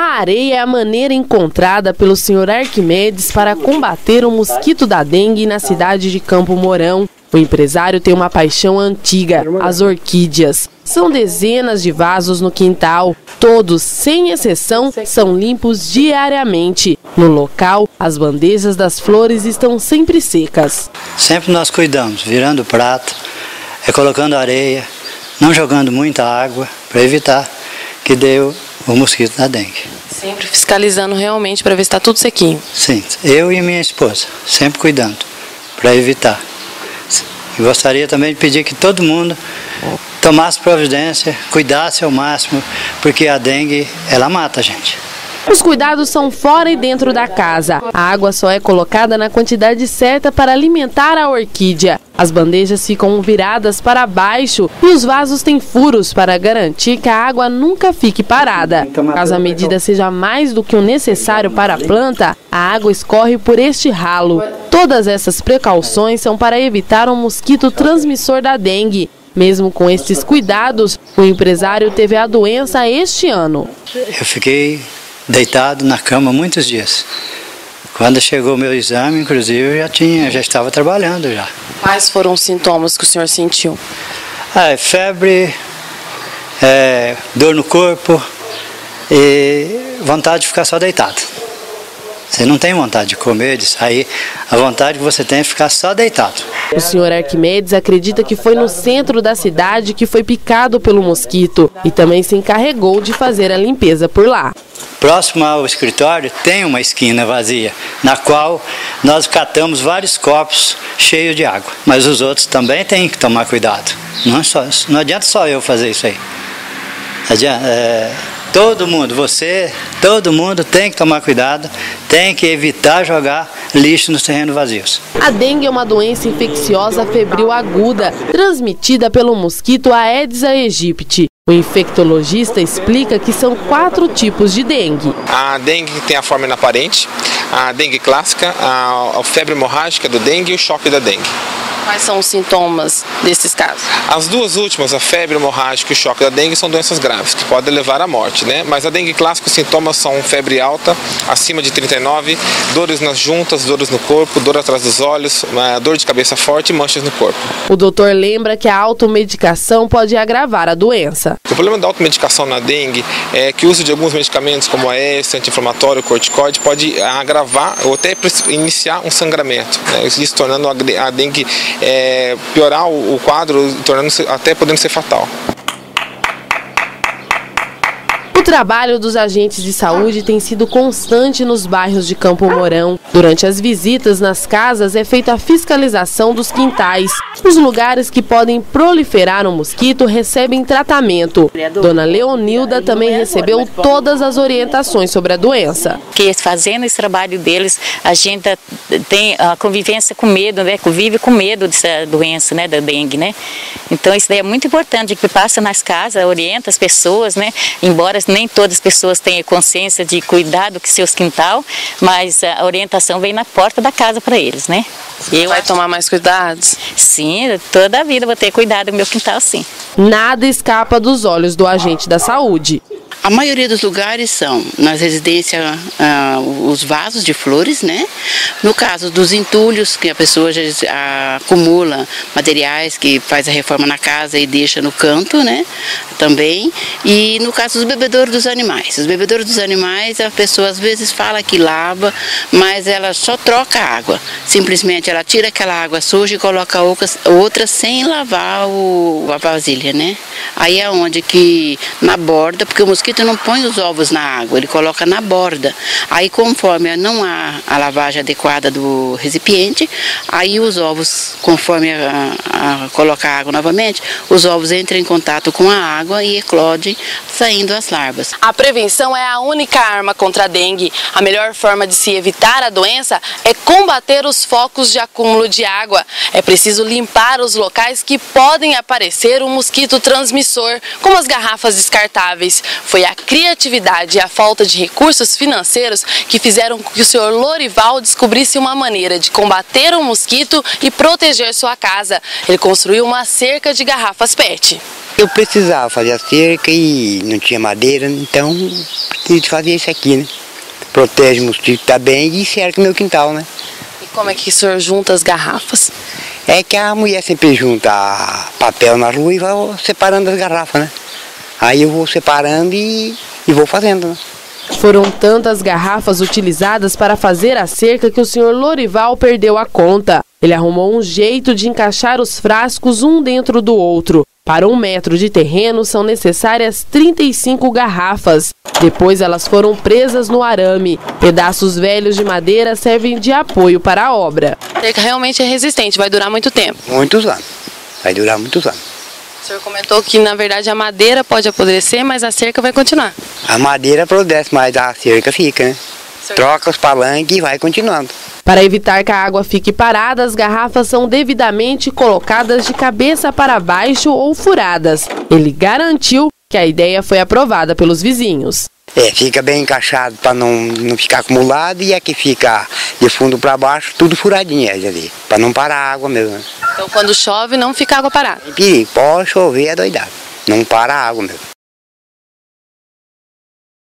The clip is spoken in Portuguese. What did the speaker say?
A areia é a maneira encontrada pelo Sr. Arquimedes para combater o mosquito da dengue na cidade de Campo Mourão. O empresário tem uma paixão antiga, as orquídeas. São dezenas de vasos no quintal. Todos, sem exceção, são limpos diariamente. No local, as bandejas das flores estão sempre secas. Sempre nós cuidamos, virando prato, é colocando areia, não jogando muita água para evitar que dê o, mosquito da dengue. Sempre fiscalizando realmente para ver se está tudo sequinho. Sim, eu e minha esposa, sempre cuidando para evitar. E gostaria também de pedir que todo mundo tomasse providência, cuidasse ao máximo, porque a dengue, ela mata a gente. Os cuidados são fora e dentro da casa. A água só é colocada na quantidade certa para alimentar a orquídea. As bandejas ficam viradas para baixo e os vasos têm furos para garantir que a água nunca fique parada. Caso a medida seja mais do que o necessário para a planta, a água escorre por este ralo. Todas essas precauções são para evitar um mosquito transmissor da dengue. Mesmo com estes cuidados, o empresário teve a doença este ano. Eu fiquei deitado na cama muitos dias. Quando chegou o meu exame, inclusive, eu já tinha, já estava trabalhando já. Quais foram os sintomas que o senhor sentiu? Ah, febre, é, dor no corpo e vontade de ficar só deitado. Você não tem vontade de comer, de sair. A vontade que você tem é ficar só deitado. O senhor Arquimedes acredita que foi no centro da cidade que foi picado pelo mosquito e também se encarregou de fazer a limpeza por lá. Próximo ao escritório tem uma esquina vazia, na qual nós catamos vários copos cheios de água. Mas os outros também têm que tomar cuidado. Não, é só, não adianta só eu fazer isso aí. Adianta, é, todo mundo, você, todo mundo tem que tomar cuidado, tem que evitar jogar lixo nos terrenos vazios. A dengue é uma doença infecciosa febril aguda, transmitida pelo mosquito Aedes aegypti. O infectologista explica que são quatro tipos de dengue. A dengue tem a forma inaparente, a dengue clássica, a febre hemorrágica do dengue e o choque da dengue. Quais são os sintomas desses casos? As duas últimas, a febre hemorrágica e o choque da dengue, são doenças graves, que podem levar à morte, né? Mas a dengue clássica, os sintomas são febre alta, acima de 39, dores nas juntas, dores no corpo, dor atrás dos olhos, dor de cabeça forte e manchas no corpo. O doutor lembra que a automedicação pode agravar a doença. O problema da automedicação na dengue é que o uso de alguns medicamentos, como a S, anti-inflamatório, corticoide, pode agravar ou até iniciar um sangramento, né? isso tornando a dengue é, piorar o, o quadro, tornando até podendo ser fatal. O trabalho dos agentes de saúde tem sido constante nos bairros de Campo Mourão. Durante as visitas nas casas é feita a fiscalização dos quintais. Os lugares que podem proliferar o um mosquito recebem tratamento. Dona Leonilda também recebeu todas as orientações sobre a doença. Que fazendo esse trabalho deles, a gente tem a convivência com medo, né? Convive com medo dessa doença, né? Da dengue, né? Então isso é muito importante que passa nas casas, orienta as pessoas, né? Embora nem todas as pessoas tenham consciência de cuidar do que seus quintal, mas a orientação vem na porta da casa para eles, né? Eu vai tomar mais cuidados? Sim, toda a vida vou ter cuidado do meu quintal, sim. Nada escapa dos olhos do agente da saúde. A maioria dos lugares são nas residências ah, os vasos de flores, né? No caso dos entulhos, que a pessoa já acumula materiais que faz a reforma na casa e deixa no canto, né? Também. E no caso dos bebedouros dos animais. Os bebedouros dos animais, a pessoa às vezes fala que lava, mas ela só troca a água. Simplesmente ela tira aquela água suja e coloca outra sem lavar o, a vasilha, né? Aí é onde que na borda, porque o mosquito mosquito não põe os ovos na água, ele coloca na borda. Aí, conforme não há a lavagem adequada do recipiente, aí os ovos, conforme a, a, colocar a água novamente, os ovos entram em contato com a água e eclodem, saindo as larvas. A prevenção é a única arma contra a dengue. A melhor forma de se evitar a doença é combater os focos de acúmulo de água. É preciso limpar os locais que podem aparecer um mosquito transmissor, como as garrafas descartáveis. Foi foi a criatividade e a falta de recursos financeiros que fizeram com que o senhor Lorival descobrisse uma maneira de combater o mosquito e proteger sua casa. Ele construiu uma cerca de garrafas PET. Eu precisava fazer a cerca e não tinha madeira, então preciso fazer isso aqui, né? Protege o mosquito também e cerca meu quintal, né? E como é que o senhor junta as garrafas? É que a mulher sempre junta papel na rua e vai separando as garrafas, né? Aí eu vou separando e, e vou fazendo, né? Foram tantas garrafas utilizadas para fazer a cerca que o senhor Lorival perdeu a conta. Ele arrumou um jeito de encaixar os frascos um dentro do outro. Para um metro de terreno são necessárias 35 garrafas. Depois elas foram presas no arame. Pedaços velhos de madeira servem de apoio para a obra. A cerca realmente é resistente, vai durar muito tempo. Muitos anos. Vai durar muitos anos. O senhor comentou que na verdade a madeira pode apodrecer, mas a cerca vai continuar. A madeira apodrece, mas a cerca fica, né? Troca os palanques e vai continuando. Para evitar que a água fique parada, as garrafas são devidamente colocadas de cabeça para baixo ou furadas. Ele garantiu que a ideia foi aprovada pelos vizinhos. É, fica bem encaixado para não, não ficar acumulado e aqui fica de fundo para baixo, tudo furadinho ali, para não parar a água mesmo. Né? Então quando chove não fica água parada? Perigo, pode chover é doidado, não para a água mesmo.